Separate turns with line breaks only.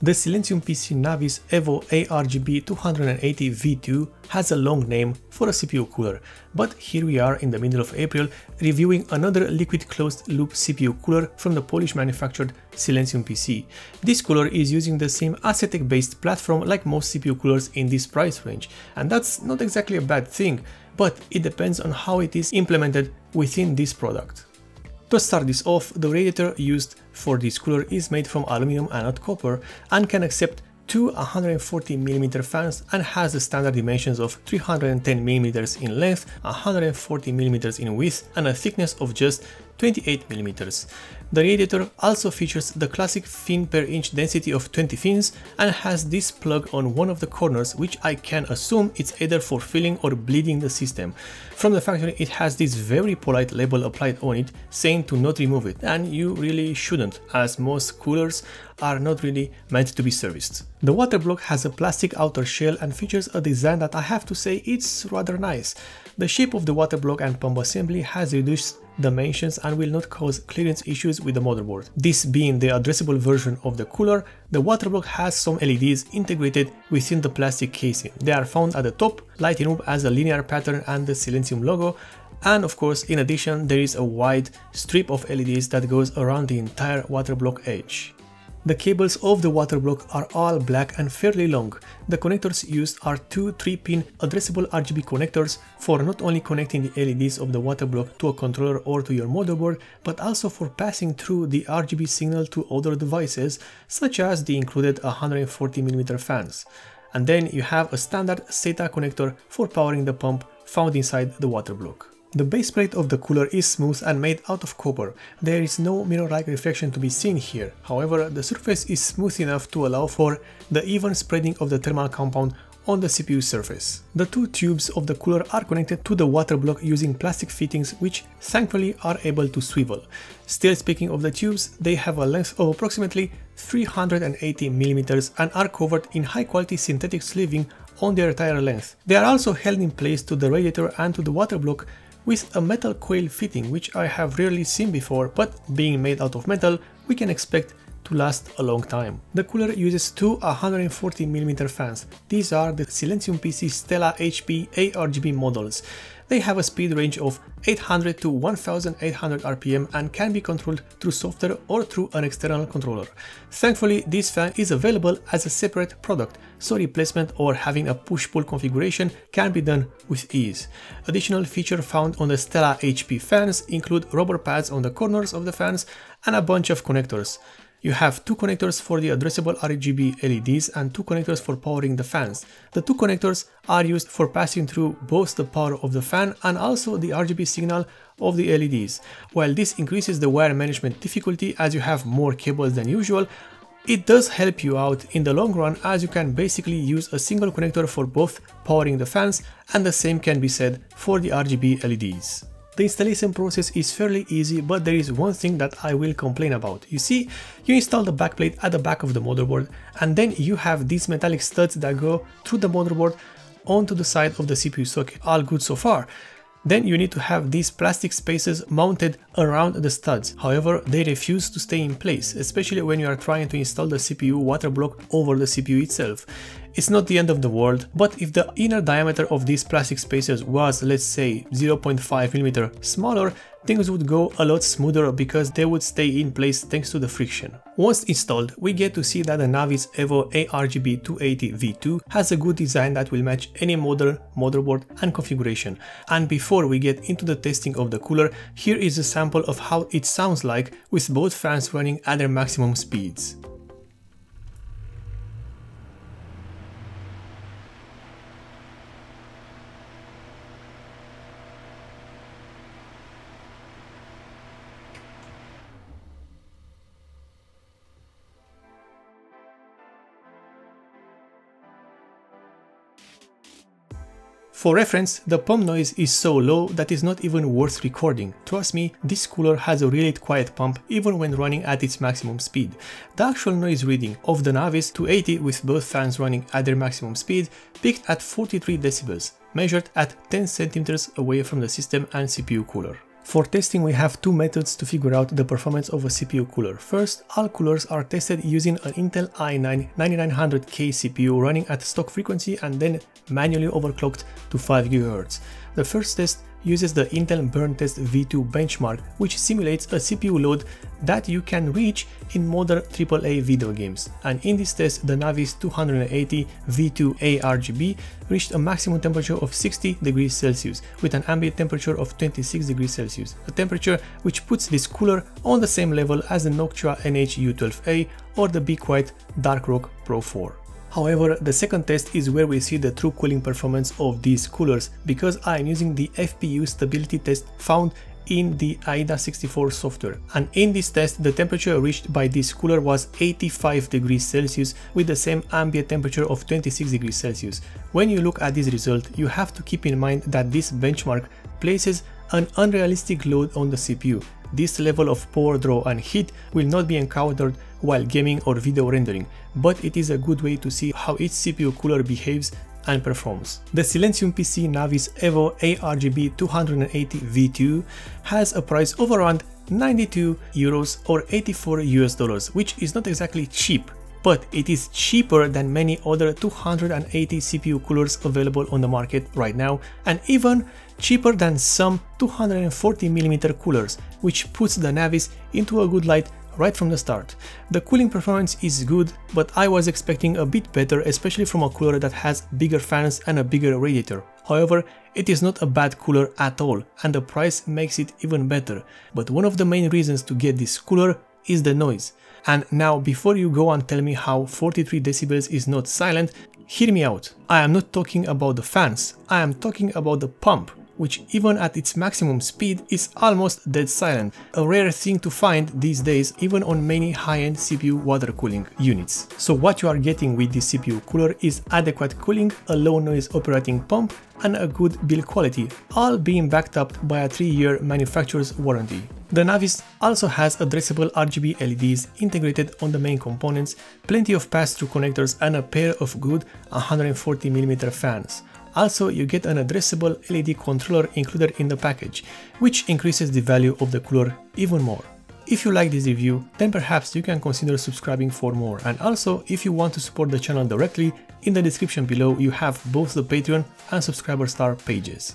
The Silentium PC Navis Evo ARGB 280 V2 has a long name for a CPU cooler, but here we are in the middle of April reviewing another liquid closed loop CPU cooler from the Polish manufactured Silentium PC. This cooler is using the same Asetek based platform like most CPU coolers in this price range, and that's not exactly a bad thing, but it depends on how it is implemented within this product. To start this off, the radiator used for this cooler is made from aluminum and not copper and can accept two 140mm fans and has the standard dimensions of 310mm in length, 140mm in width and a thickness of just 28mm. The radiator also features the classic fin per inch density of 20 fins and has this plug on one of the corners which I can assume it's either for filling or bleeding the system. From the factory it has this very polite label applied on it saying to not remove it and you really shouldn't as most coolers are not really meant to be serviced. The water block has a plastic outer shell and features a design that I have to say it's rather nice. The shape of the water block and pump assembly has reduced dimensions and will not cause clearance issues with the motherboard. This being the addressable version of the cooler, the water block has some LEDs integrated within the plastic casing. They are found at the top, lighting up as a linear pattern and the Silentium logo, and of course in addition there is a wide strip of LEDs that goes around the entire water block edge. The cables of the water block are all black and fairly long. The connectors used are two 3-pin addressable RGB connectors for not only connecting the LEDs of the water block to a controller or to your motherboard, but also for passing through the RGB signal to other devices, such as the included 140mm fans. And then you have a standard SATA connector for powering the pump found inside the water block. The base plate of the cooler is smooth and made out of copper. There is no mirror-like reflection to be seen here. However, the surface is smooth enough to allow for the even spreading of the thermal compound on the CPU surface. The two tubes of the cooler are connected to the water block using plastic fittings which thankfully are able to swivel. Still speaking of the tubes, they have a length of approximately 380mm and are covered in high quality synthetic sleeving on their entire length. They are also held in place to the radiator and to the water block with a metal coil fitting which I have rarely seen before but being made out of metal we can expect to last a long time. The cooler uses two 140mm fans. These are the Silentium PC Stella HP ARGB models. They have a speed range of 800 to 1800 RPM and can be controlled through software or through an external controller. Thankfully, this fan is available as a separate product, so replacement or having a push-pull configuration can be done with ease. Additional features found on the Stella HP fans include rubber pads on the corners of the fans and a bunch of connectors. You have two connectors for the addressable RGB LEDs and two connectors for powering the fans. The two connectors are used for passing through both the power of the fan and also the RGB signal of the LEDs. While this increases the wire management difficulty as you have more cables than usual, it does help you out in the long run as you can basically use a single connector for both powering the fans and the same can be said for the RGB LEDs. The installation process is fairly easy, but there is one thing that I will complain about. You see, you install the backplate at the back of the motherboard, and then you have these metallic studs that go through the motherboard onto the side of the CPU socket. All good so far. Then you need to have these plastic spaces mounted around the studs. However, they refuse to stay in place, especially when you are trying to install the CPU water block over the CPU itself. It's not the end of the world, but if the inner diameter of these plastic spacers was, let's say, 0.5mm smaller, things would go a lot smoother because they would stay in place thanks to the friction. Once installed, we get to see that the Navis Evo ARGB 280 V2 has a good design that will match any model, motherboard and configuration. And before we get into the testing of the cooler, here is a sample of how it sounds like with both fans running at their maximum speeds. For reference, the pump noise is so low that it's not even worth recording. Trust me, this cooler has a really quiet pump even when running at its maximum speed. The actual noise reading of the Navis 280 with both fans running at their maximum speed peaked at 43 decibels, measured at 10 cm away from the system and CPU cooler. For testing we have two methods to figure out the performance of a CPU cooler. First, all coolers are tested using an Intel i9 9900K CPU running at stock frequency and then manually overclocked to 5 GHz. The first test uses the Intel Burn Test V2 benchmark, which simulates a CPU load that you can reach in modern AAA video games. And in this test, the Navis 280 V2 ARGB reached a maximum temperature of 60 degrees Celsius with an ambient temperature of 26 degrees Celsius, a temperature which puts this cooler on the same level as the Noctua NH-U12A or the Quiet Dark Rock Pro 4. However, the second test is where we see the true cooling performance of these coolers because I am using the FPU stability test found in the AIDA64 software. And in this test, the temperature reached by this cooler was 85 degrees Celsius with the same ambient temperature of 26 degrees Celsius. When you look at this result, you have to keep in mind that this benchmark places an unrealistic load on the CPU. This level of power draw and heat will not be encountered while gaming or video rendering, but it is a good way to see how each CPU cooler behaves and performs. The Silentium PC Navis Evo ARGB 280 V2 has a price of around 92 euros or 84 US dollars, which is not exactly cheap, but it is cheaper than many other 280 CPU coolers available on the market right now and even cheaper than some 240mm coolers, which puts the Navis into a good light right from the start. The cooling performance is good, but I was expecting a bit better, especially from a cooler that has bigger fans and a bigger radiator. However, it is not a bad cooler at all, and the price makes it even better. But one of the main reasons to get this cooler is the noise. And now, before you go and tell me how 43 decibels is not silent, hear me out. I am not talking about the fans, I am talking about the pump which even at its maximum speed is almost dead silent, a rare thing to find these days even on many high-end CPU water cooling units. So what you are getting with this CPU cooler is adequate cooling, a low noise operating pump and a good build quality, all being backed up by a 3-year manufacturer's warranty. The Navis also has addressable RGB LEDs integrated on the main components, plenty of pass-through connectors and a pair of good 140mm fans. Also, you get an addressable LED controller included in the package, which increases the value of the cooler even more. If you like this review, then perhaps you can consider subscribing for more and also if you want to support the channel directly, in the description below you have both the Patreon and SubscribeStar pages.